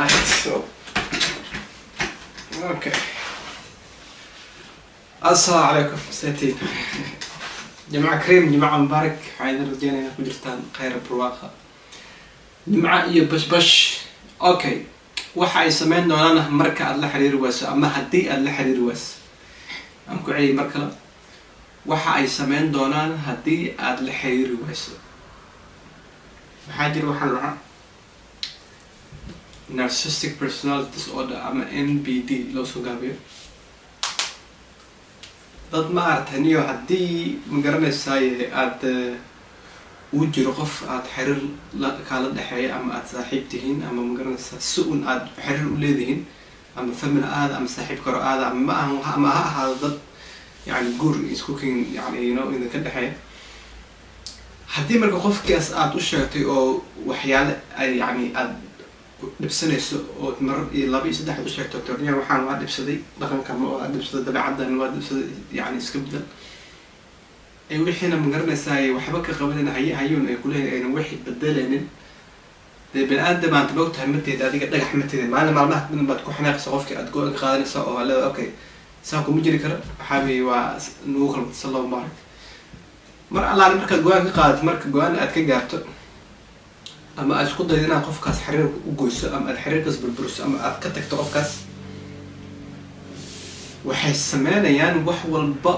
Right, so okay. السلام عليكم ساتين جماعة كريم جماعة مبارك waxaan rajeynayaa inaad ku jirtaan khayr barwaaqa jimca iyo bashbash okay waxa ay sameyn doonaan marka aad la xiriiri wayso ama haddii aad la xiriiri wayso aan ku celiyay mar kale waxa ay sameyn doonaan haddii aad la xiriiri wayso waxaa jira waxaan lahaa narcissistic personality disorder ama n b d loo soo gaabiyo dad ma aragtay niyo haddii magaranaysaay aada uu jiro qof aada xiriir la kaala dhexeeya ama aada saaxiib tihiin ama ma garanaysaa si un aada xiriir u leedihiin ama family aada ama saaxiib karo aada ama ma aha ama ha ahaado dad yani guur isku kin yani no dhexeeya. Haddii marka qofkaas aada u sheegtay oo waxyaale ay yani aada dhibsanayso oo mar iyo laba iyo saddex aad u sheegto waxaan waa dhibsaday dhaqankan waa dhibsaday dabeecaddan waa dhibsaday yani iska bedel. Wixiina magaranaysaay waxba ka qabanin haye hayuun ay kuleeyahay aynan wixii bedeleynin dee bani aadam aad moog tahay mateed adiga dhagax mateed maalin maalmaha midin baad ku xanaaqaysa qofkii aad go'aan ka qaadanaysa oo aa leedahay okay saa kuma jiri kara waxaa weeye waa nagu kalmata sallahu mubaarak mar allaale markaad go'aan ka qaadato marka go'aan aad ka gaarto ama aad isku daydo inaad qofkaas xiriir u goyso ama aad xiriirkaas burburiso ama aad ka tagto qofkaas? Waxay sameynayaan wax walba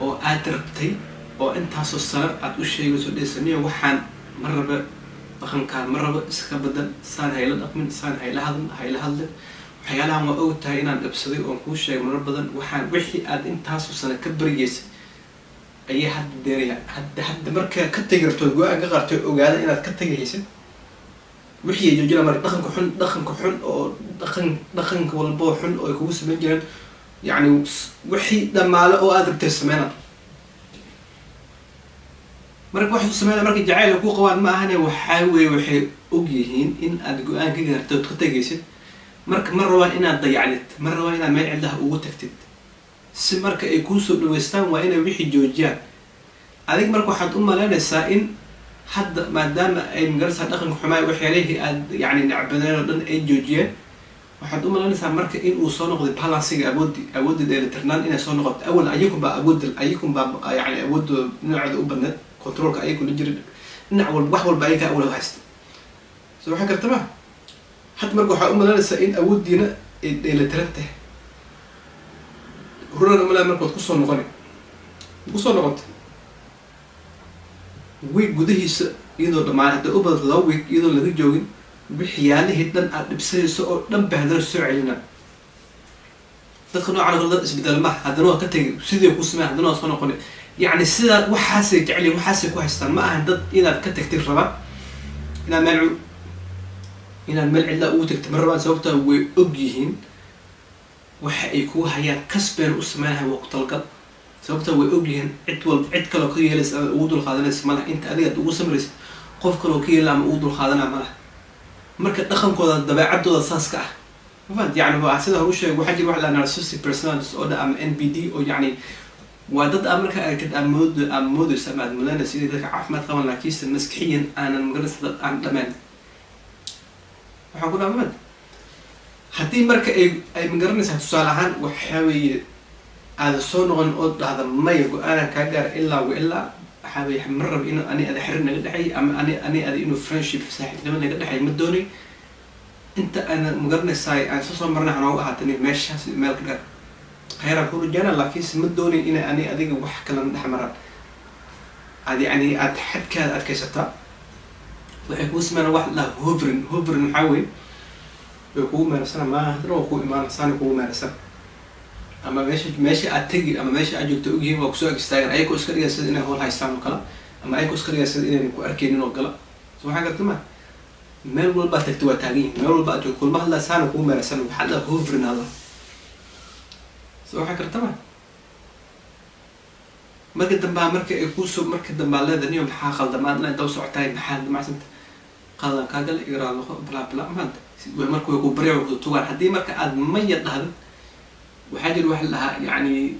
oo aad rabtay oo intaasoo sano aad u sheegayso dhesaniyo waxaan ma raba dhaqankaan ma raba iska badan. Saan hayla dhaqmin saan hayla hadlin hayla hadlin waxyaalahan waa og tahay inaan dhibsaday oon kuu sheegay marar badan. Waxaan wixii aad intaasoo sano ka baryeysay ayay hadda deeraya hadda hadda markaa ka tegi rabto go'aan ka qartay ogaada inaad ka tegaysid? Wixii joojina marka dhaqanka xun dhaqanka xun oo dhaqan dhaqanka walboo xun oo ay kugu sameyn jireen yacni wixii dhamaale oo aada rabtay sameyna marka waxay ku sameynaa marka jacayl ay ku qabaan ma ahane waxaa weeye waxay og yihiin in aad go'aan ka gaartay ood ka tegaysid. Marka ma rabaan inaad dayacdid ma rabaan inaad meel cidlaha ugu tagtid si marka ay kuusoo dhaweystaan waa inay wixii joojiyaan. Adig marka waxaad u malaynaysaa in hadda maadaama ay magarasa dhaqanka xumaay waxyaalihii aad yani necbadeen oo dhan ay joojiyeen waxaad u malaynaysaa marka in uu soo noqday balansiga awoodi awoodda dheelitirnaan inay soo noqoto awal ayakunbaa awoodda ayakunbaa yani awoodda dhinacooda u badneed controolka ayakula jirin dhinac walba wax walba ayakaa awal haysta so waxaa karta hadda marka waxaa u malaynaysaa in awooddiina ay dheelitiran tahay ruran umalaa marka waad ku soo noqoni. Kusoo noqota wiig gudahiisa iyadoo dhamaan hadda u badato laba wiig iyadoo laga joogin wixyaalihii dhan aad dhibsanayso oo dhan ba haddana soo celina. Dadka noocan kale dad isbeddel maha haddana waa ka tegi sidii ku sameyn haddana waa soo noqoni. Yacni sidaa waxaasay jecel waxaasay ku haystaan ma ahan dad inaad ka tagtid rabaan inaad meel inaad meel cidlaa ugu tagtid ma rabaan sababtaa way og yihiin waxa ay kugu hayaan kasbeen u sameynahay waa ku talgal sababta way ogyihiin cid walba cid kaloo ka yeelaysa ama ugu dulqaadanaysa malaha inta adiga ad ugu samraysid qof kaloo ka yeela ama ugu dulqaadanaa malaha marka dhaqankooda dabeecadooda saas ka ah. Mafahant yani waa sida hore u sheegay waxaa jira wax la narcissistic personality disorder ama n b d oo yacni waa dad aa marka aragtid aad mood aad moodaysa ama aad malaynaysa inay dadka caafimaad qaban laakiinse maskixiyan aanan magaranaysa dad aan dhammaan waxaan ku dhaha mafahant haddii marka ay ay ma garanaysaa tusaale ahaan waxaa weeye aada soo noqon oo dhahda maya go'aanan kaa gaara ilaa wa ilaa waxaa weye ma raba in ani ada xiriir naga dhexay ama ani ani ada inuu friendship saaxiibnimo naga dhexay ma doonay inta aana magaranaysaay aan soo soo marnay hanoogu ahaatani meeshaas meel gaar khayraan ku rajeyna laakiinse ma doonay ina ani adiga wax kalena dhex maraan. Aad yani aada xadkaada adkaysataa. Waxay kuu sameynaa wax la hovrin hovrin maxaa weye way kugu meerasana maaha hadana waa kuu imaana saana kugu meerasana ama meesha meesha aad tegi ama meesha aad joogto ogyihiin waa ku soo ag istaagan ayagoo iska dhigan sida inay howl haystaan oo kale ama ayagoo iska dhigan sida inayna ku arkeynin oo gala so waxaa garta ma meel walba ad tagta waa taagan yihiin meel walba aad joogto kulma hadlaa saana kugu meerasan dhaa hovrin alla so waxaa garta ma marka dambaa marka ay kuusoo marka dambaa leeda niyo maxaa khaldamaad inaad daw socotaay maxaa damacsanta qaldan kaagal iraa noqo balaa balaa maanta marka way ku barya way ku haddii marka aada maya dhahdo waxaa jira waxa lahaa yani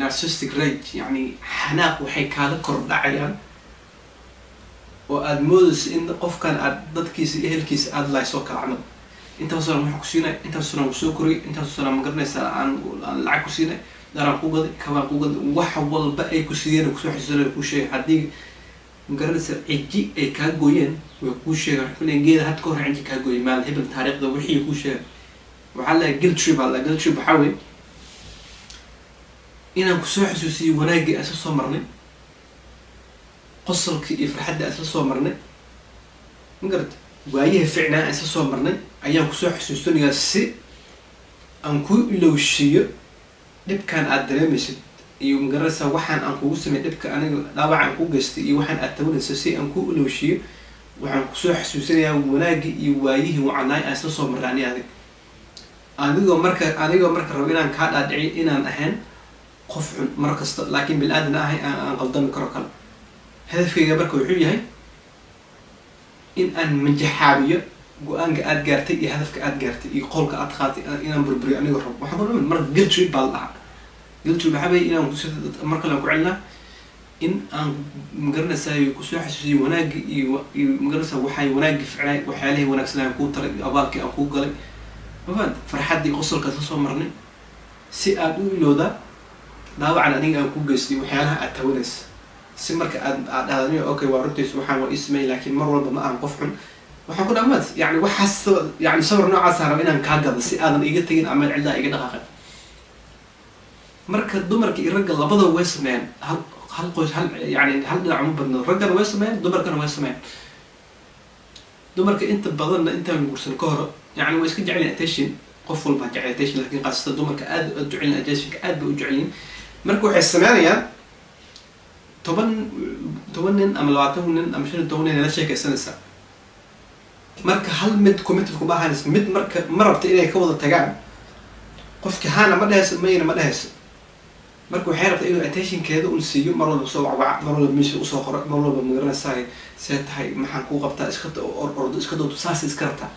narcissistic rage yani xanaaq waxay kaala kor dhacayaan oo aada moodayso in qofkan aad dadkiisa ehelkiisa aada laysoo kala camal intaas sana waxaan ku siinay intaas sana ku soo koriyay intaas sana ma garanaysaa aan lacag ku siinay daraan ku gaday kabaan ku gaday wax walba ay ku siiyeen ku soo xasuusanay kuu sheegay haddii ma garanaysaa ciji ay kaa gooyeen way kuu sheegaan xulin geeda had ka hor ciji kaa gooyay maalin hebel taariikhda wixii kuu sheegay waxaa la guilt trip aa la guilt trip waxaa weeye inaan ku soo xasuusiyey wanaaggii aan isla soo marnay qosolkii iyo farxaddii aan isla soo marnay ma garata waayaha ficnaa aan isla soo marnay ayaan ku soo xasuusanayaa si aan kuu ilowshiiyo dhibkaan aada dareemaysid iyo ma garanaysaa waxaan aan kugu samey dhibka aniga dhaawac aan kuu geystay iyo waxaan aad tabanaysa si aan kuu ilowshiiyo waxaan ku soo xasuusanayaa wanaaggii iyo waayihii wacnaay aan isla soo marnay ani adig. Adigoo marka adigoo marka rabo inaan kaa dhaadhiciyo inaan ahayn qof xun mar kasta laakiin bil aadan ahay aan qaldami karo kale. Hadafkayga marka wuxuu yahay in aan manjaxaabiyo go'aanka aada gaartay iyo hadafka aada gaartay iyo qolka aada qaatay inaan burburiyo anigoo rabo. Waxaan ku dhamin marka guiltrip baa la dhahaa waxaa weeye inaan mar kale aan ku celinaa in aan ma garanaysaa ku soo xasuusiyo wanaagii iyo ma garanaysaa waxay wanaagii ficnay waxyaalihii wanaagsanaa kuu taray abaalkii aan kuu galay. Mafahant farxaddii qosolkaas la soo marnay. Si aada u ilowdaa dhaawacan aniga aan ku geystay waxyaalaha aad tawanaysa si marka aad aad dhahdan okay waa runtiis waxaan waa ismay laakiin mar walba ma ahan qof xun. Waxaan ku dhamaad yani waxaas yani sawir noocaas raba inaan kaa gado si aadan iga tegin ama ciddaa iga dhaqaaqin marka dumarka iyo ragga labada way sameeyaan. Hal qoys hal yani hal dhinac uma badno. Raggana way sameeyaan dumarkana way sameeyaan. Dumarka inta badanna intaan guursan ka horo yani way iska jecelin attention. Qof walba jecel attention laakiin qaasata dumarka aad u jecelin attentionka aad bay u jecelin marka waxay sameynayaan toban toban nin ama labaatan nin ama shan iyo toban nin la sheekaysanaysaa marka hal mid committed kuma ahaanaysa. Mid marka ma rabta inay ka wada tagaan. Qofki haana ma dhehayso mayna ma dhehayso marka waxay rabtaa inuu attentionkeeda un siiyo mar walba soo wacwaca mar walba meesha u soo qoro mar walba ma garanaysaa see tahay maxaan kuu qabtaa iska ordo iska doodo saas iska rabtaa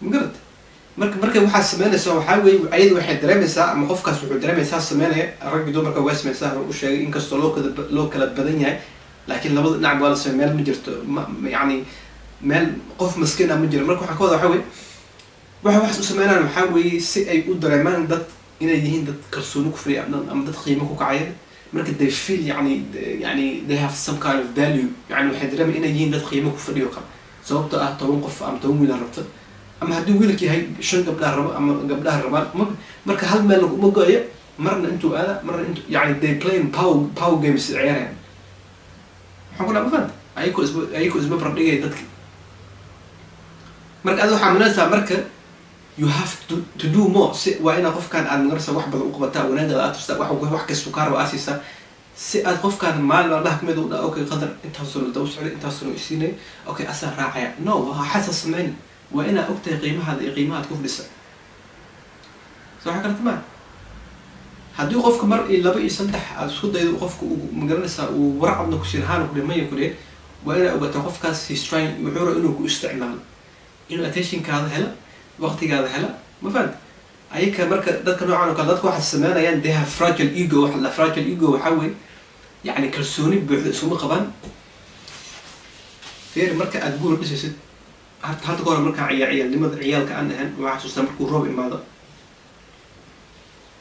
magarata marka markay waxaa sameynaysaa waxaa weye ayada waxay dareemaysaa ama qofkaas wuxuu dareemaysaa sameynaya raggi dumarka waa sameysaa hore u sheegay inkastoo loo kala loo kala badan yahay laakiin labada dhinac waa la samey meel ma jirto ma yani meel qof maskiina ma jiro. Marka waxaa ka wada waxaa weye waxa waxaas u sameynayaan waxaa weeye si ay u dareemaan dad inay yihiin dad kalsooni ku fadhiya ama dad qiimo ku kacaya marka they feel yani yani they have some kind of value yani waxay dareemaan inay yihiin dad qiimo ku fadhiyo kale sababto ah toban qof ama toban wiila rabta ama haddii wiilka yahay shan gabdhaha rabo ama gabdhaha rabaan marka hal meel uma go'ayo marna intuu aada marna intu yani they playing power power games ciyaarayaan waxaan ku dhaha mafanta ayakoo isba ayakoo isba bardhigaya dadki marka ada waxaa manaysaa marka you have to, to do more. Si waa inaad qofkaan aad magarasa wax badan u qabataa wanaagada aad tustaa si aad qofkaan maalin allaha qadar intaasoo daba socday intaasoo isiinay raacaya. No sameyni waa inaad ogtahay qiimahaad ku fadhisa so waxaa karta maa haddii qofka mar iyo laba iyo saddex aad isku daydo qofka ma garanaysaa uu warcadna ku siin haana kudhe maya kudhe waa inaad ogaataa qofkaas his trying wuxuu raba inuu ku isticmaalo. Inuu attentionkaada hela waqtigaada hela ma fahanta ayaka marka dadka noocan oo kale dadka waxay sameynayaan they have fragile ego. Waxa la fragile ego waxaa weeye yacni kalsooni buuxda isuma qabaan. Feer marka aada guura dhisaysid hadda hadda kahore markaan ciyaar ciyaalnimada ciyaalka aan ahan waxaa xasuustaa markuu roob imaado.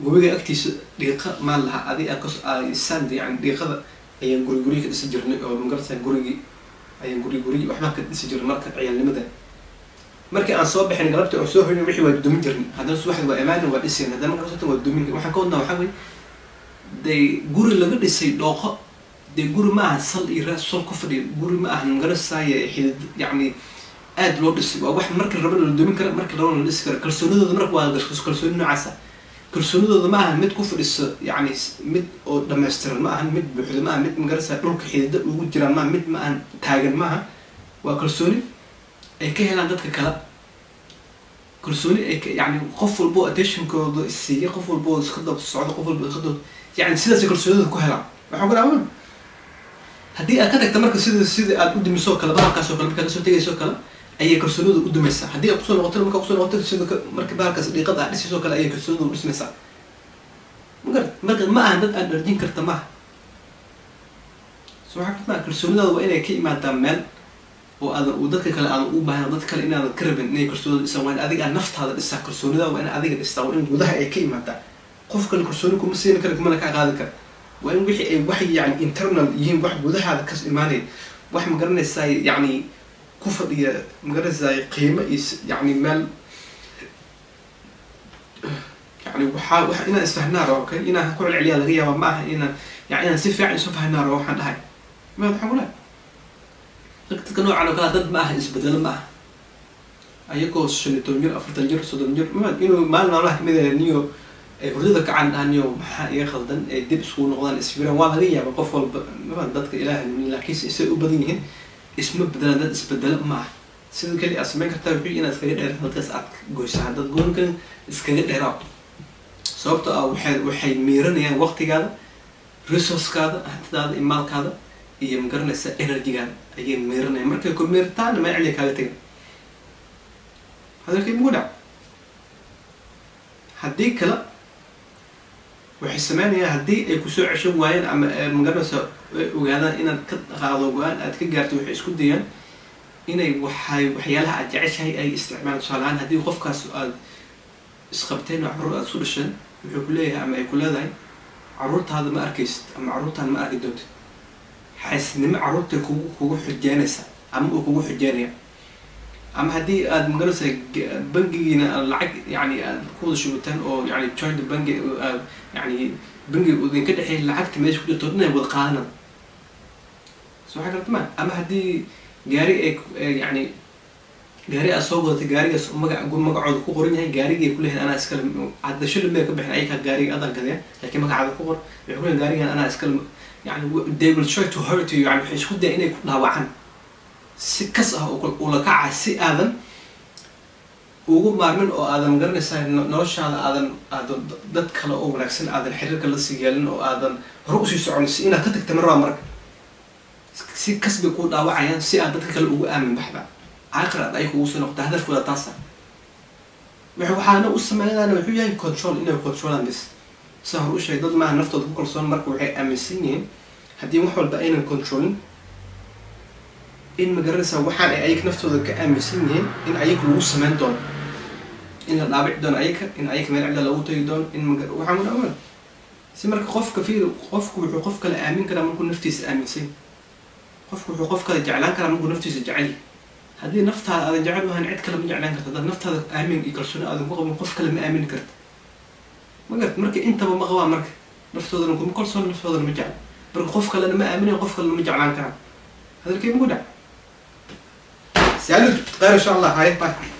Gobiga agtiisa dhiiqa maan lahaa adi sand yani dhiiqada ayaan guri guriga ka dhisi jirnay oo magarasa gurigii ayaan guri gurigi waxbaa ka dhisi jirnay marka ciyaalnimada markii aan soo bixin galabtii oo soo hoyn wixii waa dumin jirnay haddana subaxda waa imaana waa dhisayn haddana markaa sota waa dumin waxaan ka wadnaa waxaa weye dee guri laga dhisay dhooqo dee guri ma aha sal iyo raas sol ku fadhiyo. Guri ma aha magarasaaye xidid yacni aada loo dhisay waa wax marka raba la dumin kara marka raba la dhisi kara kalsoonidooda marka waa kalsooni noocaasa kalsoonidooda ma ahan mid ku fadhiso yani mid oo dhamaystiran ma ahan mid buuxda ma aha mid magarasa dhulka xidida ugu jiraan maaha mid ma ahan taagan maaha waa kalsooni ay ka helaan dadka kale kalsooni ay yani qof walbo attentionkooda siiya qof walbo iska dab socdo qof walbo iska dab yani sidaasay kalsoonidooda ku helaan waxaa ku dhaawaan haddii aad ka tagta marka sida sida aad u dumisoo kale bahalkaasoo kale markaa ka soo tegaysoo kale ayay kalsoonida u dumaysaa haddii aad ku soo noqoto markaa ku soo noqoto sida marka bahalkaas dhiiqada aad dhisiisoo kale ayay kalsoonida u dhismaysaa magar marka ma aha dad aad dharjin karta maaha so waxaa kartaa kalsoonidaada waa inay ka imaadaa meel oo aadan dadka kale aadan u baahan dadka kale inaadan ka rabin inay kalsoonida dhisaan waa in adiga aad naftaada dhisaa kalsoonida waa in adiga dhistaa waa in gudaha ay ka imaataa qof kale kalsooni kuma siini kara kumana kaa qaadi kara waa in wixii ay wax yani internal yihiin wax gudahaada kas imaanaya wax ma garanaysaa yani ku fadhiya ma garanaysaa qiimo iyo yani meel yani waxaa wa inaan isfahnaa rabo okay? Inaan ku celceliyaa laga yaaba ma aha inaan yani inaan si fiican isu fahnaa rabo waxaan dhahay. Ma waxaan ku lehay dadka noocan oo kale dad ma aha isbedelo ma aha ayagoo shan iyo toban jir afartan jir soddon jir inuu maalin maalmaha ka mid ah niyo ay hurdada kacan dhahaniyo maxaa iga khaldan ay dib iskugu noqdaan isfiraan waa laga yaaba qof walba ma dadka ilaahay nuni laakiinse isay u badan yihiin isma bedelaan dad isbedelo ma aha sida keli aad samayn kartaa wixii inaad iskaga dheera dadkaas aad goysaa dad goonkan iskaga dheeraa sababtoo ah waxay waxay miiranayaan waqtigaada resourcekaada hantidaada iyo maalkaada iyo magaranaysa energygaada ayay miiranayaan markay ku miirtaana meel celiya kaaga tegan hadalkii mugu dhac haddii kale waxay sameynayaan haddii ay ku soo ceshan waayeen ama magaranaysa ogaadaan inaad ka qaado go'aan aad ka gaarto waxay isku dayaan inay waxay waxyaalaha aad jeceshahay ay isticmaalaan tusaalahaan haddii qofkaas aad isqabteen oo carruur aad isku dhasheen wuxuu ku leeyahay ama ay ku leedahay carruurtaada ma arkaysid ama carruurtaada ma arki doontid xaysnimo carruurtay kugu kugu xujeynaysa ama uu kugu xujeynaya ama haddii aad magaranaysa bangigiina lacag yani aad ku wada shubataan oo yani joint bangi aad yani bangiga idinka dhexeeya lacagta meesha ku jirto dhan ay wada qaadanaan so waxaa garata ma ama haddii gaari ay yani gaari aad soo wadatay gaarigaas magac magacooda ku qoran yahay gaarigay kuleeyahay anaa iskale hadda shilin bay ka bixin ayakaa gaariga adaa gadaya laakiin magacaada ku qor waxay kuleeyahay gaarigan anaa iskale yani they will try to hurt you yani waxay isku daya inay ku dhaawacaan si kas ah ula kaca si aadan ugu maarmin oo aadan garanaysaa noloshaada aadan aadan dad kale oo wanaagsan aadan xiriirka la sii yeelin oo aadan hore u sii socon si inaad ka tagta ma rabaa marka. Si kas bay kuu dhaawacayaan si aad dadka kale ugu aamin baxda aad ay kugu soo noqota hadafkooda taasa waxaana u sameynayana wuxuu yahay control inay controlaan bis saa hore u sheegay dad maaha naftooda ku kalsoon marka waxay aaminsan yihiin haddii wax walba aynan controlin in ma garanaysaa waxaan ay ayaga naftooda ka aaminsan yihiin in ayaga lagu sameyn doono in la dhaabici doono ayaga in ayaga meel cida lagu tagi doono in maga waxaan ku dhamaan si marka qofka fiir qofku wuxuu qof kale aamin karaa markuu naftiisa aaminsan qofku wuxuu qof kale jeclaan karaa markuu naftiisa jecel haddii naftaada aadan jecel ahan cid kale ma jeclaan karta. Adaad naftaada aamin iyo kalsooni aadan ku qabin qof kale ma aamini karta. Ma magat marka intaba ma qabaa marka. Naftoodana kuma kalsoon naftoodana ma jecla marka qof kalena ma aaminayo qof kalena ma jeclaan karaan. Hadalkay maku dhac? Salud qaar insha allah hay bye.